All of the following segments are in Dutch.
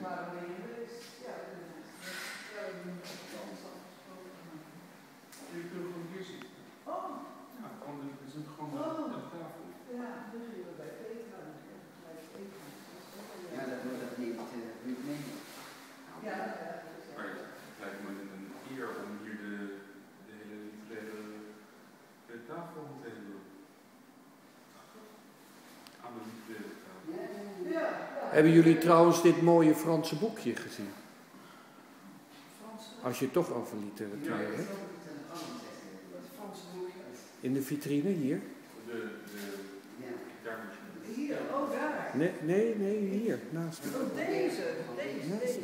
Ik waren er mee geweest. Ja, dat is Ja, dat moet ik anders afgesproken hebben. Je kunt gewoon hier zitten. Oh, Ja, gewoon, we zitten gewoon Oh. aan de tafel. ja, dus je wil bij eten. Dan kan je gelijk eten. Dat is ook wel Ja, leuk. dat wordt dat niet, eh, niet mee. Ja, ja, dat is Maar ja. het lijkt me een eer om hier de, de hele literaire de tafel te hebben. Aan de literaire tafel. Ja, ja, ja. Ja, ja. Hebben jullie trouwens dit mooie Franse boekje gezien? Als je het toch over literatuur hebt. In de vitrine hier? Hier, oh daar. Nee, nee, nee hier, naast me. Oh, deze, deze, deze.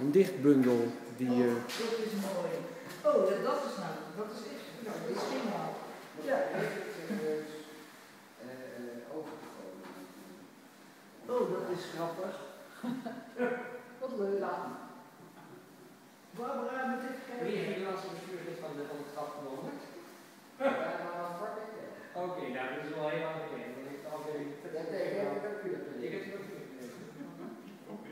Een dichtbundel die... Oh, eh, dat is mooi. Oh, dat is nou, dat is echt, ja, dat is geniaal. Ja. eh, overgekomen. Oh, dat is grappig. Wat leuk. Barbara, moet ik Wie heeft kijken? de laatste bestuurslid van de, van het graf genomen? Hè? Oké, nou dat is wel heel lang geleden. want Ik heb het ook kunnen Ik heb het ook. Oké,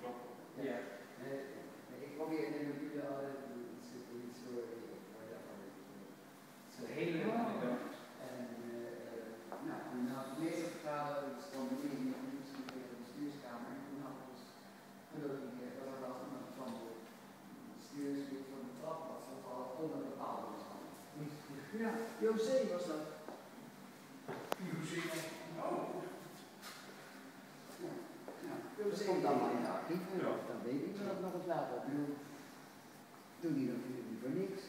grappig. Ja. Eh, Ik probeer in de natuurlijk al iets iets zo. Het is een hele leuke anekdote. En eh, nou, en nou het meeste vertalen stond in de commissie van de bestuurskamer. En toen had ons gelukkig eh, dat er wel iemand van de bestuurslid van de trap was gevallen onder bepaalde omstandigheden. Ja, José was dat. Nou, dat José. komt allemaal in de archieven, Ja. dan weet ik dat nog eens later. Toen die natuurlijk niet voor niks.